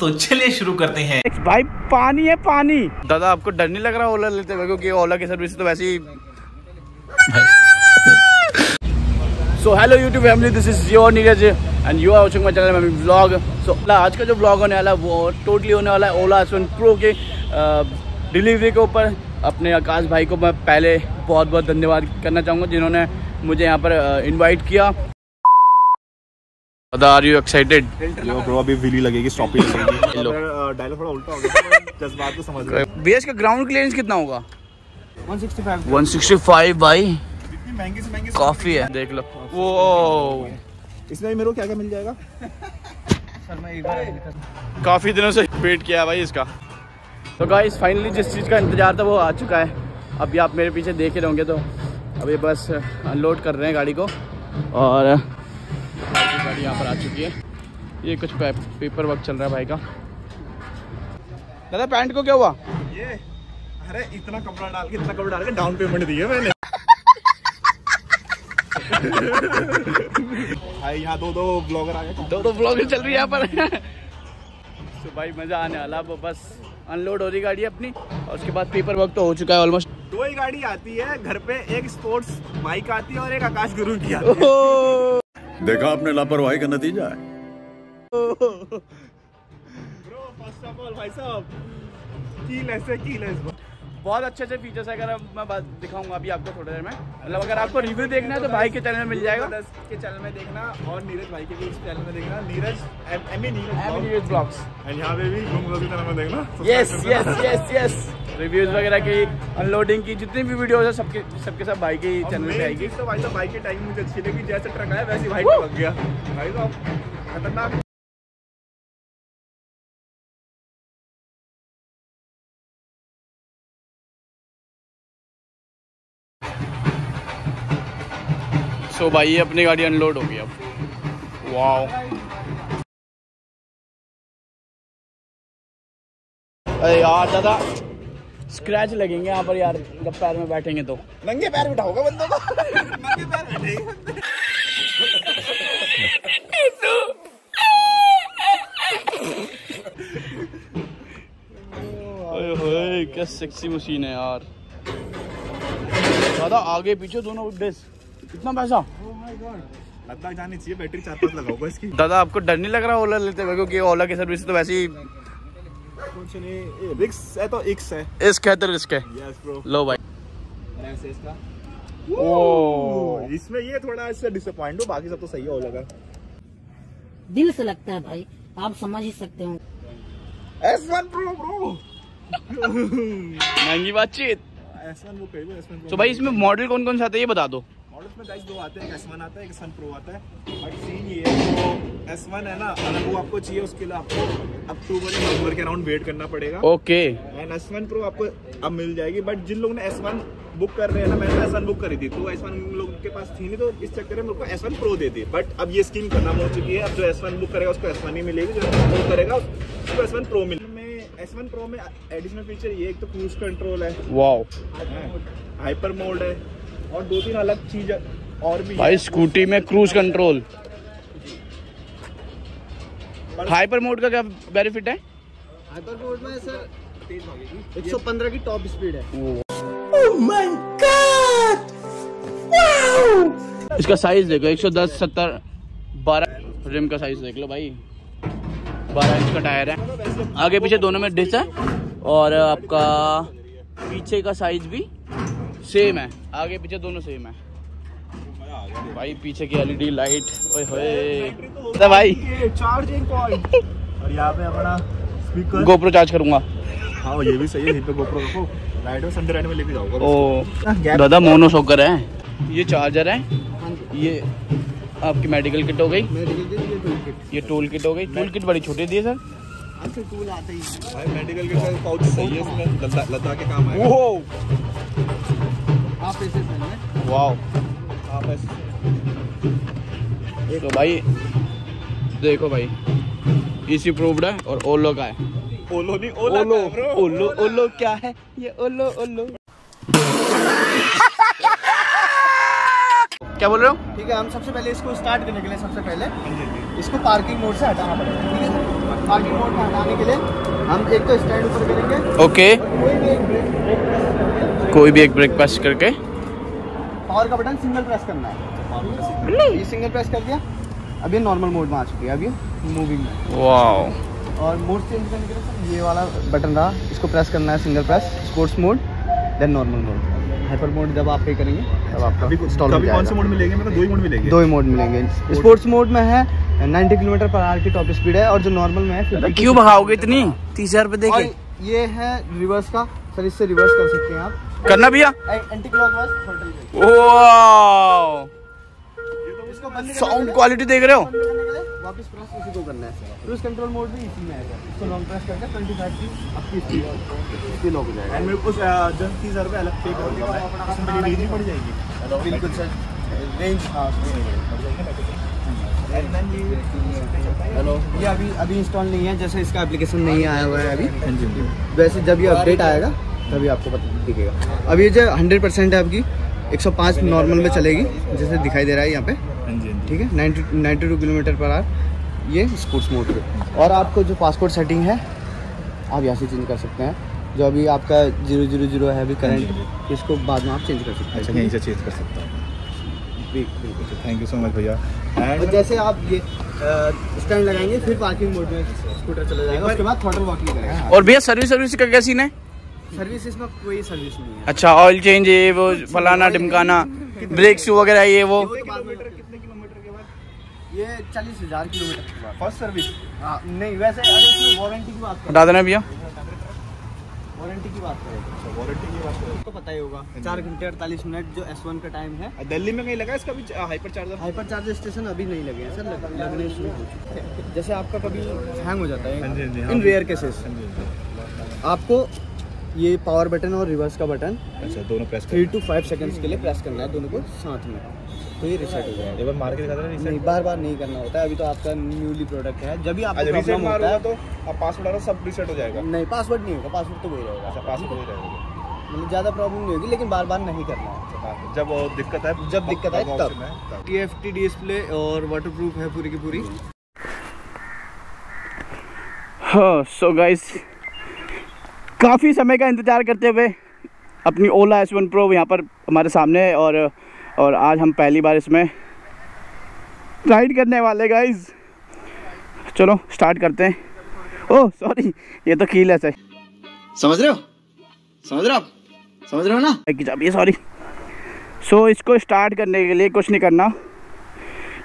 तो चलिए शुरू करते हैं। भाई पानी है पानी। दादा आपको डर नहीं लग रहा ओला लेते हुए? क्योंकि ओला की सर्विस तो वैसे ही। So hello YouTube family this is your Neeraj and you are watching my channel में व्लॉग सो आज का जो व्लॉग होने वाला है वो टोटली होने वाला है ओला एस प्रो के डिलीवरी के ऊपर। अपने आकाश भाई को मैं पहले बहुत बहुत धन्यवाद करना चाहूँगा जिन्होंने मुझे यहाँ पर इनवाइट किया। Are you excited yo bro अभी विली लगेगी स्टॉपिंग लगेगी। लो। डायलॉग थोड़ा उल्टा हो गया जज्बात को समझ बीएस का ग्राउंड क्लियरेंस कितना होगा? 165 165 भाई। इतनी महँगी से महँगी काफ़ी है। देख लो। वो इसमें मेरे को क्या क्या मिल जाएगा? काफ़ी दिनों से वेट किया है भाई इसका। तो गाइस फाइनली जिस चीज़ का इंतज़ार था वो आ चुका है। अभी आप मेरे पीछे देख ही रहोगे तो। अभी बस अनलोड कर रहे हैं गाड़ी को। और गाड़ी यहाँ पर आ चुकी है। ये कुछ पे, पेपर वर्क चल रहा है भाई का। दादा पैंट को क्या हुआ? ये अरे इतना कपड़ा डाल के इतना कपड़ा डाल के डाउन पेमेंट दी है मैंने। भाई यहाँ दो दो ब्लॉगर आ गए। दो दो ब्लॉग चल रही है यहाँ पर। तो भाई मज़ा आने वाला वो बस अनलोड हो रही गाड़ी अपनी और उसके बाद पेपर वर्क तो हो चुका है ऑलमोस्ट दो ही गाड़ी आती है घर पे एक स्पोर्ट्स बाइक आती है और एक आकाश गुरु की आती है। देखा आपने लापरवाही का नतीजा है। ब्रो फ़र्स्ट ऑफ़ ऑल भाई साहब कीलेस है कीलेस बहुत अच्छे अच्छे फीचर्स है अगर मैं बात दिखाऊँगा अभी आपको थोड़ी देर में। मतलब अगर आपको रिव्यू देखना है तो भाई के चैनल में मिल जाएगा। दस के चैनल में देखना और नीरज भाई के भी चैनल में देखना। Neeraj M A M Neeraj blogs and यहाँ पे भी घूम की तरह में देखना। Yes yes yes yes reviews वगैरह की अनलोडिंग की जितनी भी वीडियोस है सबके सबके सब भाई के चैनल पे आएगी। तो भाई साहब बाइक की टाइम मुझे अच्छी लगी जैसे ट्रक आया वैसे भाई लग गया। भाई साहब खतरनाक। सो so भाई ये अपनी गाड़ी अनलोड हो गई अब। वाओ अरे यार दादा। स्क्रैच लगेंगे यहाँ पर यार जब पैर में बैठेंगे तो। नंगे पैर बिठाओगा बंदे को? नंगे पैर बैठेगा क्या सेक्सी मशीन है यार। दादा आगे पीछे दोनों डिस्क कितना पैसा? लद्दाख जानी चाहिए बैटरी चार पाँच लगाओगा इसकी। दादा आपको डर नहीं लग रहा ओला लेते हुए? क्योंकि ओला की सर्विस तो वैसे ही कुछ नहीं रिक्स है तो इक्स है। इश्क है तो रिस्क है। यस ब्रो लो भाई। ऐसे इसका। ओ। इसमें ये थोड़ा इससे डिसअपॉइंट हो बाकी सब तो सही है का दिल से लगता है भाई आप समझ ही सकते हो। S1 Pro ब्रो महँगी बातचीत। S1 वो कही S1 Pro तो भाई इसमें मॉडल कौन कौन से आते हैं ये बता दो। मॉडल्स में गाइस दो आते हैं एक S1 आता है एक S1 Pro आता है। बट सीन ये है तो S1 है ना अगर वो आपको चाहिए उसके लिए आपको अक्टूबर या नवंबर के अराउंड वेट करना पड़ेगा ओके एंड S1 Pro आपको अब मिल जाएगी बट जिन लोगों ने S1 बुक कर रहे हैं ना मैंने S1 बुक करी थी तो S1 लोगों के पास थी नहीं तो इस चक्कर में को S1 Pro दे दी बट अब ये स्कीम खत्म हो चुकी है अब जो एस वन बुक करेगा उसको S1 ही मिलेगी जो S1 Pro करेगा उसको S1 Pro मिलेगी में S1 Pro में एडिशनल फीचर ये एक तो क्रूज कंट्रोल है वाओ हाइपर मोड है और दो तीन अलग चीज़ और भी भाई स्कूटी में क्रूज कंट्रोल हाइपर मोड का क्या बेनिफिट है? हाइपरबोर्ड में सर 115 की टॉप स्पीड है। इसका साइज़ देखो 110 70 12 रिम का साइज़ देख लो भाई। 12 इंच का टायर है। आगे पीछे दोनों में डिस है। और आपका पीछे का साइज़ भी सेम है। आगे पीछे दोनों सेम है। भाई पीछे की एलईडी लाइट ओए होए। तो भाई। चार्जिंग पॉइंट और यहाँ पे अपना स्पीकर गोप्रो चार्ज करूँगा। हाँ ये भी सही है यहीं पे गोप्रो रखो। राइड में संडे राइड में लेके जाओगे। ओ दादा मोनो शोकर है। ये चार्जर है। ये आपकी मेडिकल किट हो गई। ये टूल किट हो गई। टूल किट बड़ी छोटी दी है सर। आपके टूल आते ही भाई मेडिकल के साथ पाउच सही है इसमें लद्दाख लद्दाख के काम आएगा। वो आप ऐसे पहले वाओ ऐसे तो भाई देखो भाई इसी प्रूव्ड है और ओलो का है। ओलो नहीं ओला ओलो ओलो ओलो क्या है? ये ओलो ओलो। क्या बोल रहे हो? ठीक है हम सबसे पहले इसको स्टार्ट करने के लिए सबसे पहले इसको पार्किंग मोड से हटाना पड़ेगा ठीक है? पार्किंग मोड में हटाने के लिए हम एक तो स्टैंड ऊपर करेंगे। ओके कोई भी एक ब्रेक ब्रेक कोई भी एक ब्रेक प्रेस करके। पावर का बटन सिंगल प्रेस करना है। ये सिंगल प्रेस कर दिया। अब ये नॉर्मल मोड में आ चुकी है। अब ये मूविंग में वाओ और मोड चेंज करने के लिए ये वाला बटन रहा। इसको प्रेस करना है single press sports mode then normal mode hyper mode जब आप पे करेंगे तब आपका इंस्टॉल हो कभी कौन से मोड मिलेंगे मेरे को दो ही मोड मिलेंगे। दो ही मोड मिलेंगे। स्पोर्ट्स मोड में है 90 किलोमीटर पर आवर की टॉप स्पीड है और जो नॉर्मल में है क्यों भगाओगे इतनी? तीस हज़ार रुपए और ये है रिवर्स का। सर इससे रिवर्स कर सकते हैं आप। करना भैया। एंटी क्लॉकवाइज वाओ इसको बंद करने साउंड क्वालिटी देख रहे हो? वापस प्रेस इसी को करना है। क्रूज कंट्रोल मोड भी इसी में है। सर। इसको लॉन्ग प्रेस करके 25 की आपकी स्पीड हो जाएगा। एंड मेरे को जब तीस हज़ार रुपये अलग पे कर है इसमें मेरी रेंज ही बढ़ जाएगी। बिल्कुल सर। रेंज हाँ हेलो ये अभी अभी इंस्टॉल नहीं है जैसे इसका एप्लीकेशन नहीं आया हुआ है अभी। वैसे जब ये अपडेट आएगा तभी आपको पता दिखेगा। अब ये जो 100 परसेंट है आपकी 105 नॉर्मल में चलेगी जैसे दिखाई दे रहा है यहाँ पे। हाँ हाँ ठीक है 90 92 किलोमीटर पर आर ये स्पोर्ट्स मोड पे। और आपको जो पासपोर्ट सेटिंग है आप यहाँ से चेंज कर सकते हैं। जो अभी आपका ज़ीरो ज़ीरो ज़ीरो है अभी करंट इसको बाद में आप चेंज कर सकते अच्छा हैं यहीं से चेंज कर सकता हूँ। थैंक यू सो मच भैया। एंड जैसे आप ये स्टैंड लगाएँगे फिर पार्किंग मोड में स्कूटर चला जाएगा उसके बाद वॉकिंग करेगा और भैया सर्विस सर्विस का क्या सीन है? सर्विस इसमें कोई सर्विस नहीं है। अच्छा ऑयल चेंज ये वो फलाना ढिमकाना ब्रेक शू वगैरह ये वो। किलोमीटर कितने किलोमीटर के बाद? ये चालीस हज़ार किलोमीटर फ़र्स्ट सर्विस हाँ नहीं वैसे अगर वारंटी की बात करें। हटा देना भैया। वारंटी की बात करें। वारंटी की बात करें। तो पता ही होगा चार घंटे अड़तालीस मिनट जो एस वन का टाइम है। दिल्ली में कहीं लगा इसका भी hyper charger hyper charger station अभी नहीं लगे हैं सर लग, लगने शुरू हो चुके। जैसे आपका कभी हैंग हो जाता हाँ हाँ है हाँ इन रेयर केसेस आपको ये पावर बटन और रिवर्स का बटन अच्छा दोनों press three to five seconds के लिए प्रेस करना है दोनों को साथ में। तो ये रिसेट हो जाएगा। एक बार मार के दिखा देना नहीं बार बार नहीं करना होता है। अभी तो आपका न्यूली प्रोडक्ट है। जब भी आपको अच्छा रीसेट होता मारूँगा है तो अब पासवर्ड डालो सब रीसेट हो जाएगा। नहीं पासवर्ड नहीं होगा। पासवर्ड तो वही रहेगा। अच्छा पासवर्ड वही रहेगा। मतलब ज़्यादा प्रॉब्लम नहीं होगी लेकिन बार बार नहीं करना है। अच्छा, जब दिक्कत है जब दिक्कत है, तब। टी एफ़ टी डिस्प्ले और वाटर प्रूफ है पूरी की पूरी। हाँ सो गाइस काफ़ी समय का इंतज़ार करते हुए अपनी ओला एस वन प्रो यहाँ पर हमारे सामने है और और आज हम पहली बार इसमें राइड करने वाले गाइस चलो स्टार्ट करते हैं। ओह सॉरी ये तो कीलेस है समझ रहे हो? समझ रहे हो आप? समझ रहे हो ना? की चाबी सॉरी सो so, इसको स्टार्ट करने के लिए कुछ नहीं करना।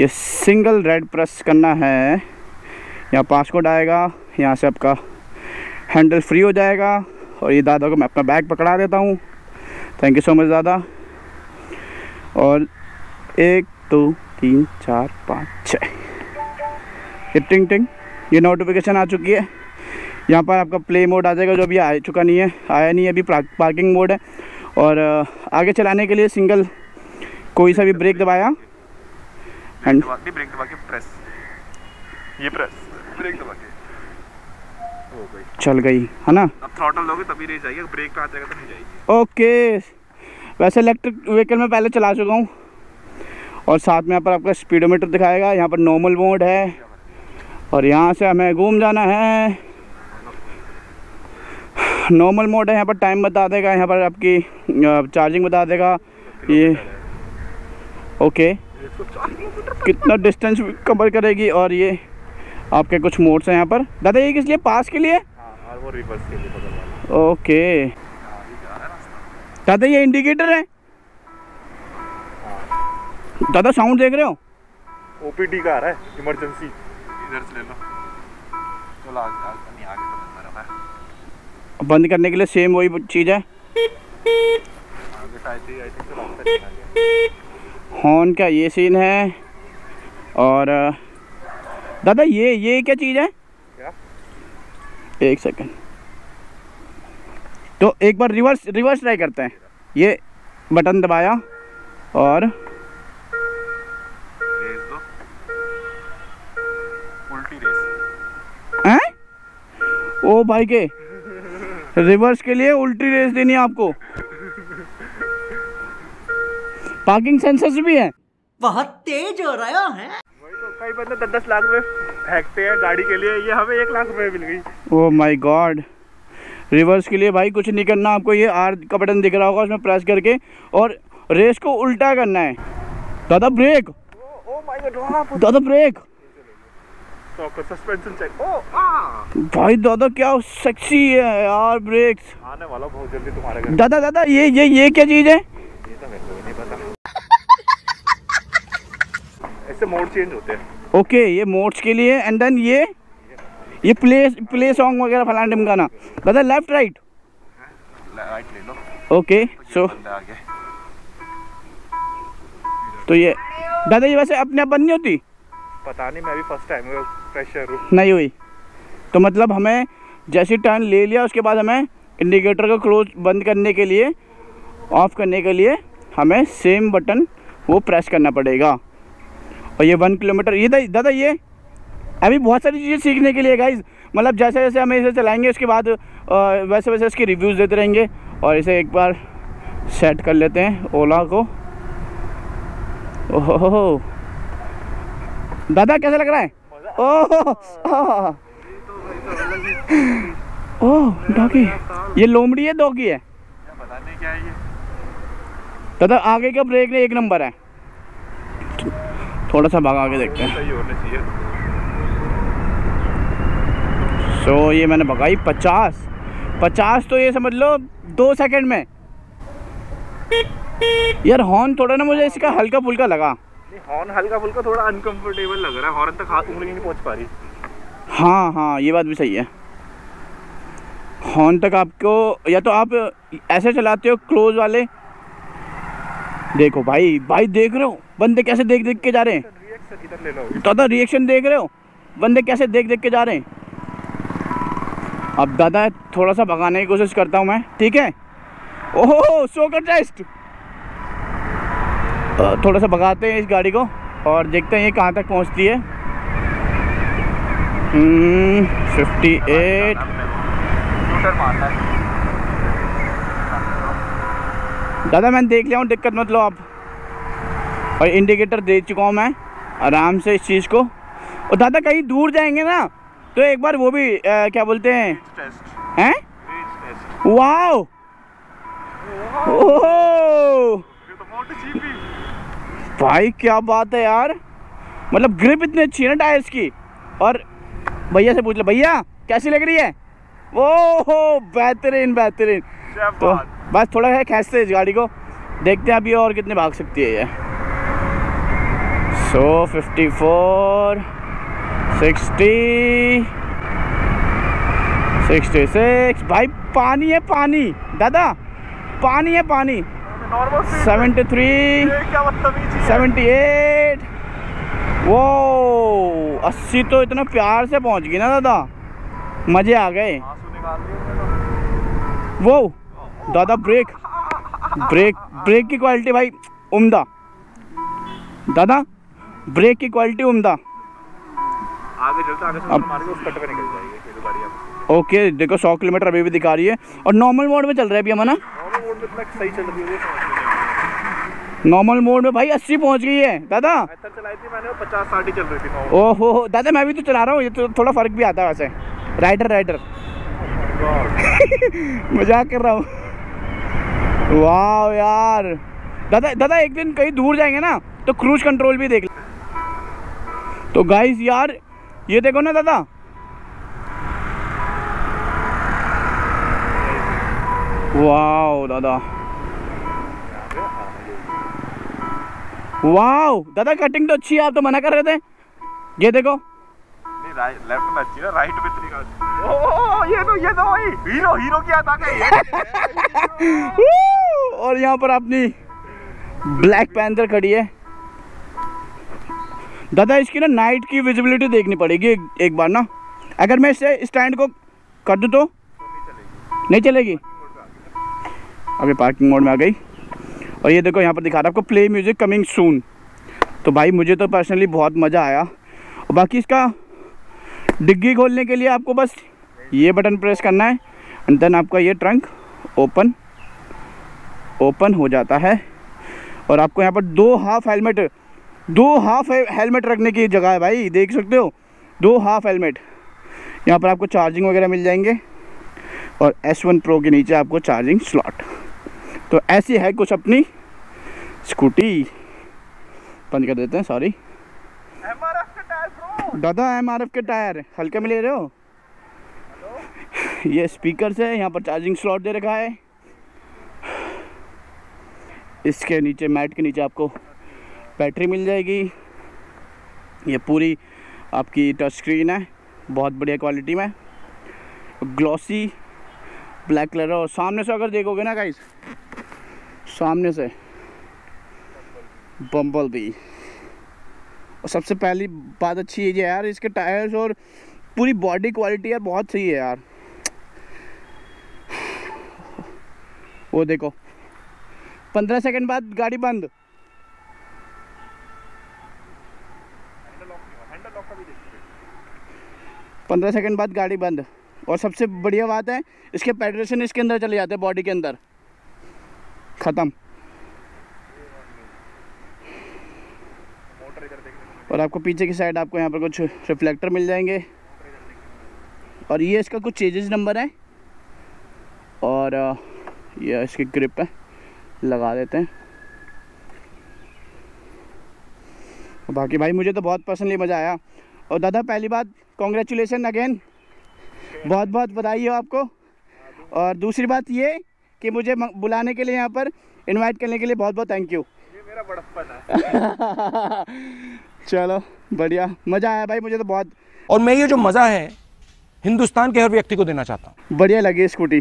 ये सिंगल रेड प्रेस करना है। यहाँ पासकोड आएगा यहाँ से आपका हैंडल फ्री हो जाएगा और ये दादा को मैं अपना बैग पकड़ा देता हूँ। थैंक यू सो मच दादा। और एक दो तीन चार पाँच छः ये टिंग टिंग ये नोटिफिकेशन आ चुकी है। यहाँ पर आपका प्ले मोड आ जाएगा जो अभी आ चुका नहीं है आया नहीं है अभी पार्किंग मोड है। और आगे चलाने के लिए सिंगल कोई सा भी ब्रेक दबाया। एंड ब्रेक दबा के प्रेस ये प्रेस ब्रेक दबा के। हो गई चल गई है ना? अब थ्रॉटल दोगे तभी नहीं जाएगी ब्रेक पे आ जाएगा तो नहीं जाएगी। ओके। वैसे इलेक्ट्रिक व्हीकल में पहले चला चुका हूँ। और साथ में यहाँ पर आपका स्पीडोमीटर दिखाएगा यहाँ पर नॉर्मल मोड है। और यहाँ से हमें घूम जाना है। नॉर्मल मोड है यहाँ पर टाइम बता देगा यहाँ पर आपकी चार्जिंग बता देगा। ये ओके। कितना डिस्टेंस कवर करेगी और ये आपके कुछ मोड्स हैं यहाँ पर? दादा ये किस लिए? पास के लिए? हाँ और वो रिवर्स के लिए ओके। दादा ये इंडिकेटर है? दादा साउंड देख रहे हो? ओपीडी का आ रहा है इमरजेंसी इधर से ले लो। चलो आगे आगे नहीं आगे तो बंद है। बंद करने के लिए सेम वही चीज़ है। ही हॉर्न का ये सीन है और दादा ये ये क्या चीज़ है? क्या? एक सेकंड तो एक बार रिवर्स रिवर्स ट्राई करते हैं। ये बटन दबाया और रेस दो। उल्टी रेस हैं? ओ भाई के रिवर्स के लिए उल्टी रेस देनी है आपको। पार्किंग सेंसर्स भी है। बहुत तेज हो रहा है। कई बंदे दस दस लाख रुपए फेंकते हैं गाड़ी के लिए। ये हमें एक लाख रुपए मिल गई। ओ माय गॉड। रिवर्स के लिए भाई कुछ नहीं करना आपको ये आर का बटन दिख रहा होगा उसमें प्रेस करके और रेस को उल्टा करना है। दादा ब्रेक। ओ माय गॉड दादा ब्रेक। सस्पेंशन चेक ओ भाई दादा क्या सेक्सी है यार ब्रेक्स आने वाला बहुत जल्दी तुम्हारे घर। दादा दादा ये ये ये क्या चीज़ है? ये तो मेरे को नहीं पता। ऐसे मोड चेंज होते हैं। ओके ये मोड्स के लिए एंड देन ये ये प्ले प्ले सॉन्ग वगैरह फलाना टिमकाना दादा लेफ़्ट राइट राइट ले लो ओके सो तो ये दादा ये वैसे अपने आप बंद नहीं होती? पता नहीं मैं भी फ़र्स्ट टाइम फ्रेशर हूँ। नहीं हुई। तो मतलब हमें जैसे टर्न ले लिया उसके बाद हमें इंडिकेटर को क्लोज बंद करने के लिए ऑफ़ करने के लिए हमें सेम बटन वो प्रेस करना पड़ेगा। और ये वन किलोमीटर ये दादा ये अभी बहुत सारी चीज़ें सीखने के लिए गाइज़ मतलब जैसे जैसे हम इसे चलाएँगे उसके बाद वैसे वैसे इसके रिव्यूज़ देते रहेंगे और इसे एक बार सेट कर लेते हैं ओला को। ओहो दादा कैसा लग रहा है? ओह ओह डॉगी ये लोमड़ी है डॉगी है? नहीं दादा आगे का ब्रेक ने एक नंबर है। थोड़ा सा भगा के देखते हैं। सो ये मैंने भगाई पचास। पचास तो ये समझ लो दो सेकंड में। यार हॉर्न थोड़ा ना मुझे इसका हल्का फुल्का लगा। हॉर्न हल्का फुल्का थोड़ा अनकंफर्टेबल लग रहा है। हॉर्न तक हाथ उंगली नहीं पहुँच पा रही। हाँ हाँ ये बात भी सही है। हॉर्न तक आपको या तो आप ऐसे चलाते हो क्लोज वाले। देखो भाई भाई देख रहे हो। बंदे कैसे देख देख के जा रहे हैं? दादा रिएक्शन देख रहे हो? बंदे कैसे देख देख के जा रहे हैं? अब दादा थोड़ा सा भगाने की कोशिश करता हूँ मैं ठीक है? ओहो सो का टेस्ट! थोड़ा सा भगाते हैं इस गाड़ी को और देखते हैं ये कहाँ तक पहुँचती है। फिफ्टी एट स्कूटर मारना है। दादा मैंने देख लिया हूँ दिक्कत मत लो आप। और इंडिकेटर दे चुका हूँ मैं आराम से इस चीज़ को। और दादा कहीं दूर जाएँगे ना तो एक बार वो भी अ, क्या बोलते हैं? हैं? वाओ! ओह! तो भाई क्या बात है यार। मतलब ग्रिप इतनी अच्छी है ना टायर्स की। और भैया से पूछ लो भैया कैसी लग रही है? ओहो बेहतरीन बेहतरीन। तो बस थोड़ा है खींचते इस गाड़ी को। देखते हैं अभी और कितने भाग सकती है ये। So fifty four sixty sixty six. भाई पानी है पानी। दादा पानी है पानी। सेवेंटी थ्री है? Seventy eight. वो अस्सी तो इतना प्यार से पहुँच गई ना दादा। मज़े आ गए। वो दादा ब्रेक ब्रेक ब्रेक की क्वालिटी भाई उम्दा। दादा ब्रेक की क्वालिटी उम्दा। आगे चलते आगे अब- मारेंगे उस कट पे निकल जाएगी फिर गाड़ी अब ओके देखो सौ किलोमीटर अभी भी दिखा रही है। और नॉर्मल मोड में चल रहा है अभी हम ना नॉर्मल मोड में इतना सही चल रही है ये समझ में नहीं नॉर्मल मोड में भाई अस्सी पहुँच गई है। दादा? चलाई थी मैंने पचास साठ ही चल रही थी ओहो दादा मैं भी तो चला रहा हूँ ये तो थोड़ा फ़र्क भी आता है वैसे। राइडर राइडर मज़ाक कर रहा हूँ। वाह यार। दादा दादा एक दिन कहीं दूर जाएँगे ना तो क्रूज कंट्रोल भी देख ले। तो गाइस यार ये देखो ना दादा। वाह दादा। वाह दादा कटिंग तो अच्छी है आप तो मना कर रहे थे। ये देखो। नहीं राइट लेफ़्ट में अच्छी है राइट में इतनी ओ ये तो ये तो भाई। हीरो हीरो की और यहाँ पर अपनी ब्लैक पैंथर खड़ी है। दादा इसकी ना नाइट की विजिबिलिटी देखनी पड़ेगी एक, एक बार ना। अगर मैं इसे स्टैंड को कर दूँ तो? नहीं चलेगी। अभी पार्किंग मोड में आ गई। और ये देखो यहाँ पर दिखा रहा है आपको प्ले म्यूज़िक कमिंग सून तो भाई मुझे तो पर्सनली बहुत मज़ा आया। और बाकी इसका डिग्गी खोलने के लिए आपको बस ये बटन प्रेस करना है। एंड देन आपका ये ट्रंक ओपन ओपन हो जाता है। और आपको यहाँ पर दो हाफ़ हेलमेट दो हाफ़ हेलमेट रखने की जगह है भाई देख सकते हो? दो हाफ़ हेलमेट यहाँ पर आपको चार्जिंग वगैरह मिल जाएँगे। और S1 Pro के नीचे आपको चार्जिंग स्लॉट तो ऐसी है कुछ अपनी स्कूटी बंद कर देते हैं सॉरी दादा एम आर एफ़ के टायर हल्के में ले रहे हो? ये स्पीकर से यहाँ पर चार्जिंग स्लॉट दे रखा है। इसके नीचे मैट के नीचे आपको बैटरी मिल जाएगी। ये पूरी आपकी टच स्क्रीन है, बहुत बढ़िया क्वालिटी में। ग्लॉसी ब्लैक कलर और सामने से अगर देखोगे ना गाइस सामने से बम्बल भी और सबसे पहली बात अच्छी है यार, इसके टायर्स और पूरी बॉडी क्वालिटी यार बहुत सही है यार। वो देखो, पंद्रह सेकंड बाद गाड़ी बंद। पंद्रह सेकंड बाद गाड़ी बंद। और सबसे बढ़िया बात है, इसके पेड्रेशन इसके अंदर चले जाते हैं, बॉडी के अंदर। ख़त्म। और आपको पीछे की साइड आपको यहाँ पर कुछ रिफ्लेक्टर मिल जाएँगे। और ये इसका कुछ चेंजेस नंबर है। और ये इसकी ग्रिप है। लगा देते हैं। बाकी भाई मुझे तो बहुत पर्सनली मज़ा आया। और दादा पहली बात कॉन्ग्रेचुलेसन अगेन बहुत बहुत बधाई हो आपको। और दूसरी बात ये कि मुझे बुलाने के लिए यहाँ पर इनवाइट करने के लिए बहुत बहुत थैंक यू मेरा बड़प्पन है। चलो बढ़िया। मज़ा आया भाई मुझे तो बहुत। और मैं ये जो मज़ा है हिंदुस्तान के हर व्यक्ति को देना चाहता हूँ। बढ़िया लगी स्कूटी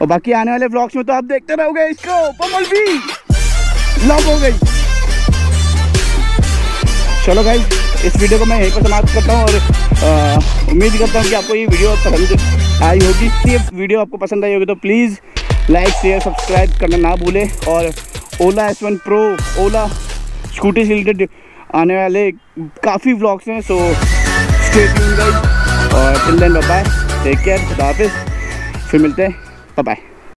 और बाकी आने वाले ब्लॉग्स में तो आप देखते रहोगे इसको। पमल भी। लॉक हो गई। चलो भाई इस वीडियो को मैं यहीं पर समाप्त करता हूँ और उम्मीद करता हूँ कि आपको ये वीडियो पसंद आई होगी। ये वीडियो आपको पसंद आई होगी तो प्लीज़ लाइक, शेयर, सब्सक्राइब करना ना भूलें और Ola S one pro Ola scooty से रिलेटेड आने वाले काफ़ी व्लॉग्स हैं सो स्टे ट्यून और टिल बाय टेक केयर हाफिज़। फिर मिलते हैं। बाय